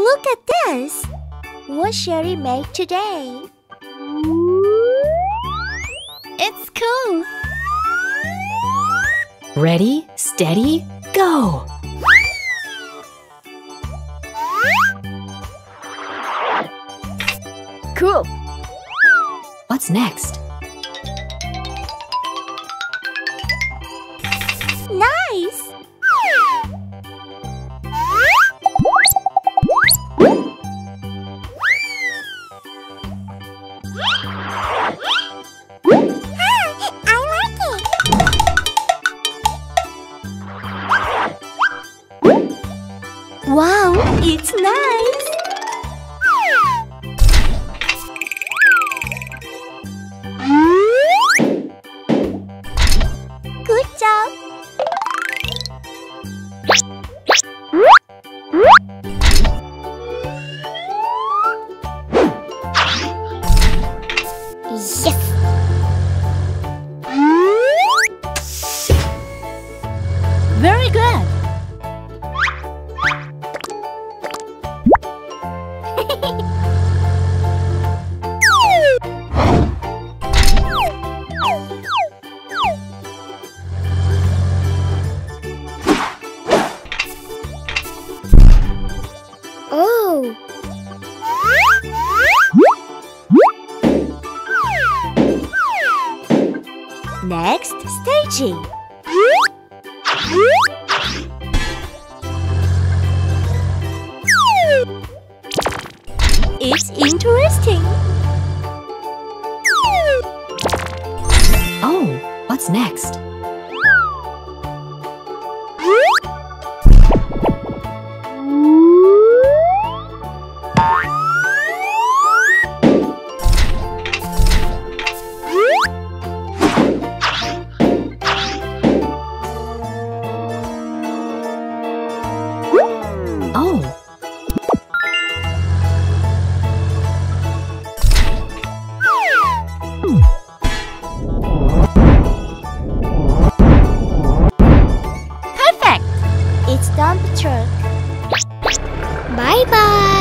Look at this! What Sherry make today? It's cool! Ready, steady, go! Cool! What's next? It's nice! Good job! Yes! Very good! Next, staging. It's interesting. Oh, what's next? Bye-bye.